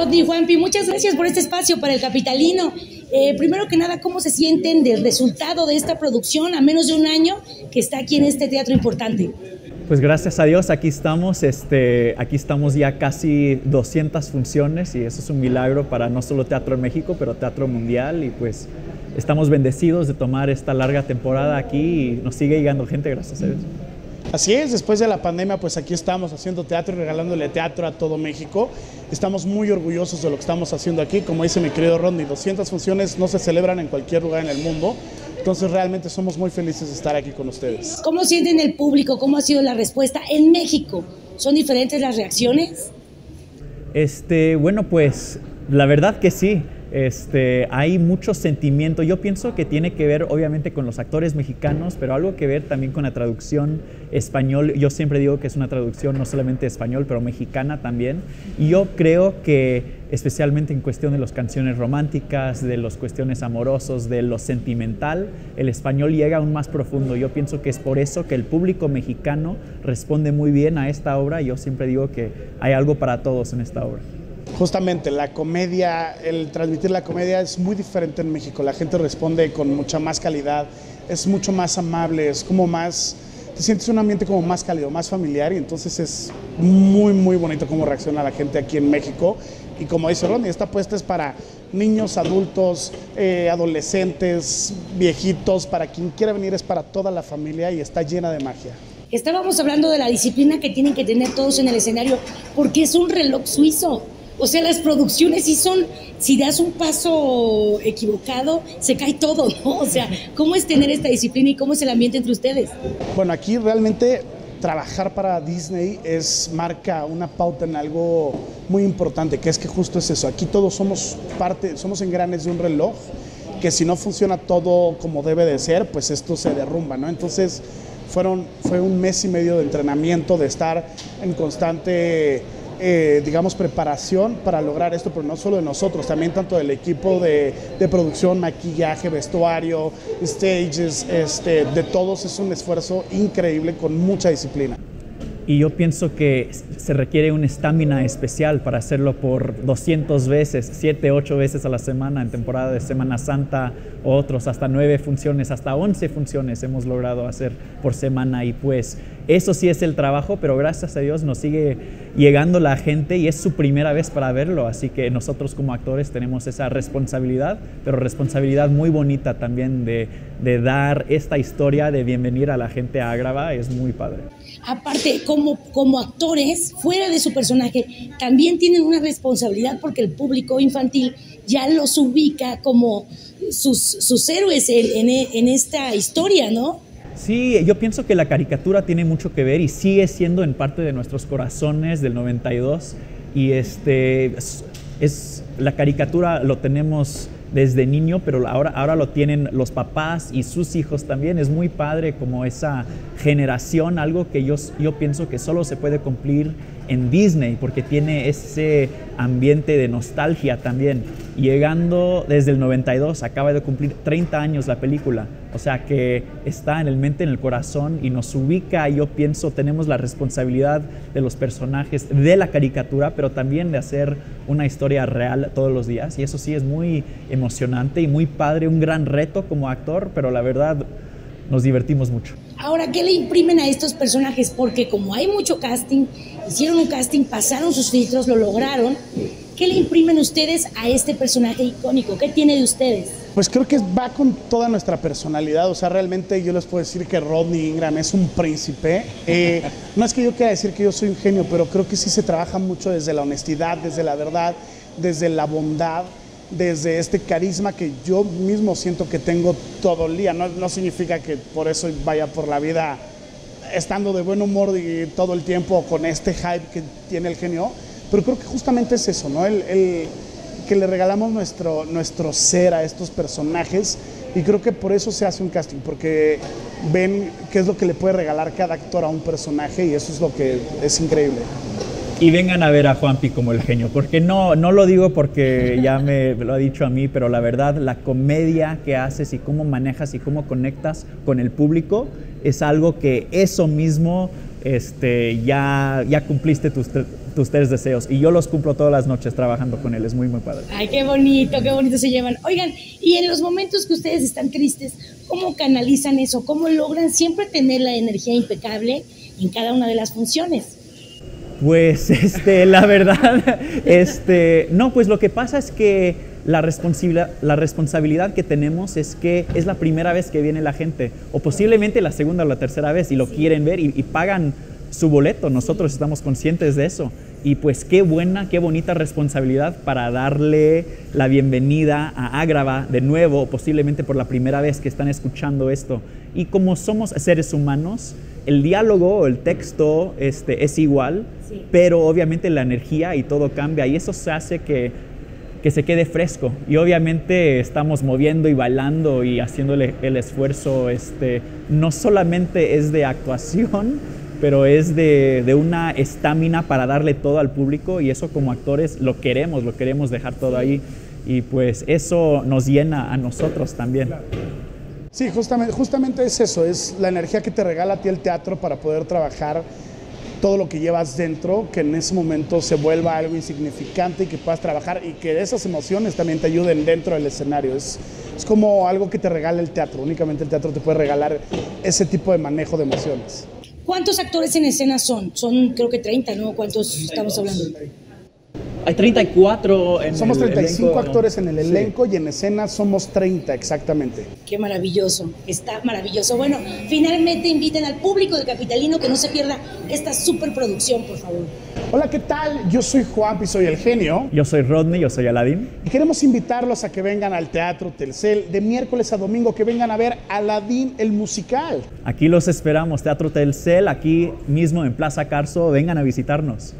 Rodney, Juanpi, muchas gracias por este espacio para el Capitalino. Eh, primero que nada, ¿cómo se sienten del resultado de esta producción a menos de un año que está aquí en este teatro importante? Pues gracias a Dios, aquí estamos, este, aquí estamos ya casi 200 funciones y eso es un milagro para no solo Teatro en México, pero Teatro Mundial y pues estamos bendecidos de tomar esta larga temporada aquí y nos sigue llegando gente, gracias a Dios. Así es, después de la pandemia, pues aquí estamos haciendo teatro y regalándole teatro a todo México. Estamos muy orgullosos de lo que estamos haciendo aquí. Como dice mi querido Rodney, 200 funciones no se celebran en cualquier lugar en el mundo. Entonces realmente somos muy felices de estar aquí con ustedes. ¿Cómo sienten el público? ¿Cómo ha sido la respuesta en México? ¿Son diferentes las reacciones? Este, bueno, pues la verdad que sí. Este, hay mucho sentimiento. Yo pienso que tiene que ver obviamente con los actores mexicanos, pero algo que ver también con la traducción español. Yo siempre digo que es una traducción no solamente español, pero mexicana también. Y yo creo que especialmente en cuestión de las canciones románticas, de las cuestiones amorosos, de lo sentimental, el español llega aún más profundo. Yo pienso que es por eso que el público mexicano responde muy bien a esta obra. Yo siempre digo que hay algo para todos en esta obra justamente la comedia, el transmitir la comedia es muy diferente en México. La gente responde con mucha más calidad, es mucho más amable, es como más, te sientes un ambiente como más cálido, más familiar y entonces es muy, muy bonito cómo reacciona la gente aquí en México. Y como dice Ronnie, esta apuesta es para niños, adultos, eh, adolescentes, viejitos, para quien quiera venir es para toda la familia y está llena de magia. Estábamos hablando de la disciplina que tienen que tener todos en el escenario, porque es un reloj suizo. O sea, las producciones sí son, si das un paso equivocado, se cae todo, ¿no? O sea, ¿cómo es tener esta disciplina y cómo es el ambiente entre ustedes? Bueno, aquí realmente trabajar para Disney es marca una pauta en algo muy importante, que es que justo es eso. Aquí todos somos parte, somos engranes de un reloj que si no funciona todo como debe de ser, pues esto se derrumba, ¿no? Entonces fueron, fue un mes y medio de entrenamiento, de estar en constante eh, digamos, preparación para lograr esto, pero no solo de nosotros, también tanto del equipo de, de producción, maquillaje, vestuario, stages, este, de todos es un esfuerzo increíble con mucha disciplina. Y yo pienso que se requiere una estamina especial para hacerlo por 200 veces, 7, 8 veces a la semana en temporada de Semana Santa, otros hasta 9 funciones, hasta 11 funciones hemos logrado hacer por semana y pues eso sí es el trabajo, pero gracias a Dios nos sigue llegando la gente y es su primera vez para verlo, así que nosotros como actores tenemos esa responsabilidad, pero responsabilidad muy bonita también de, de dar esta historia de bienvenir a la gente a Agrava, es muy padre. Aparte como, como actores, fuera de su personaje, también tienen una responsabilidad porque el público infantil ya los ubica como sus, sus héroes en, en, esta historia, ¿no? Sí, yo pienso que la caricatura tiene mucho que ver y sigue siendo en parte de nuestros corazones del 92 y este es, es la caricatura lo tenemos desde niño, pero ahora, ahora lo tienen los papás y sus hijos también. Es muy padre como esa generación, algo que yo, yo pienso que solo se puede cumplir en Disney, porque tiene ese ambiente de nostalgia también. Llegando desde el 92, acaba de cumplir 30 años la película, o sea que está en el mente, en el corazón y nos ubica, yo pienso, tenemos la responsabilidad de los personajes, de la caricatura, pero también de hacer una historia real todos los días. Y eso sí es muy emocionante y muy padre, un gran reto como actor, pero la verdad nos divertimos mucho. Ahora, ¿qué le imprimen a estos personajes? Porque como hay mucho casting, hicieron un casting, pasaron sus filtros, lo lograron. ¿Qué le imprimen ustedes a este personaje icónico? ¿Qué tiene de ustedes? Pues creo que va con toda nuestra personalidad. O sea, realmente yo les puedo decir que Rodney Ingram es un príncipe. Eh, no es que yo quiera decir que yo soy un genio, pero creo que sí se trabaja mucho desde la honestidad, desde la verdad, desde la bondad desde este carisma que yo mismo siento que tengo todo el día. No, significa que por eso vaya por la vida estando de buen humor y todo el tiempo con este hype que tiene el genio, pero creo que justamente es eso, ¿no? El, que le regalamos nuestro, nuestro ser a estos personajes y creo que por eso se hace un casting, porque ven qué es lo que le puede regalar cada actor a un personaje y eso es lo que es increíble y vengan a ver a Juanpi como el genio, porque no, no lo digo porque ya me lo ha dicho a mí, pero la verdad, la comedia que haces y cómo manejas y cómo conectas con el público es algo que eso mismo este, ya, ya cumpliste tus, tus tres deseos. Y yo los cumplo todas las noches trabajando con él, es muy, muy padre. Ay, qué bonito, qué bonito se llevan. Oigan, y en los momentos que ustedes están tristes, ¿cómo canalizan eso? ¿Cómo logran siempre tener la energía impecable en cada una de las funciones? Pues, este, la verdad, este, no, pues lo que pasa es que la responsabilidad, la responsabilidad que tenemos es que es la primera vez que viene la gente, o posiblemente la segunda o la tercera vez, y lo quieren ver y, y pagan su boleto. Nosotros estamos conscientes de eso. Y pues qué buena, qué bonita responsabilidad para darle la bienvenida a Ágrava de nuevo, posiblemente por la primera vez que están escuchando esto. Y como somos seres humanos, el diálogo o el texto este, es igual, Sí. pero obviamente la energía y todo cambia y eso se hace que, que se quede fresco. Y obviamente estamos moviendo y bailando y haciéndole el esfuerzo, este, no solamente es de actuación, pero es de, de una estamina para darle todo al público y eso como actores lo queremos, lo queremos dejar todo ahí y pues eso nos llena a nosotros también. Sí, justamente, justamente es eso, es la energía que te regala a ti el teatro para poder trabajar todo lo que llevas dentro, que en ese momento se vuelva algo insignificante y que puedas trabajar y que esas emociones también te ayuden dentro del escenario. Es, es como algo que te regala el teatro, únicamente el teatro te puede regalar ese tipo de manejo de emociones. ¿Cuántos actores en escena son? Son creo que 30, ¿no? ¿Cuántos estamos hablando? Hay 34 en Somos el 35 elenco. actores en el Sí. elenco y en escena somos 30 exactamente. Qué maravilloso, está maravilloso. Bueno, finalmente inviten al público del Capitalino que no se pierda esta superproducción, por favor. Hola, ¿qué tal? Yo soy Juan y soy el genio. Yo soy Rodney, yo soy Aladdin. Y queremos invitarlos a que vengan al Teatro Telcel de miércoles a domingo, que vengan a ver Aladdin el musical. Aquí los esperamos, Teatro Telcel, aquí mismo en Plaza Carso, vengan a visitarnos.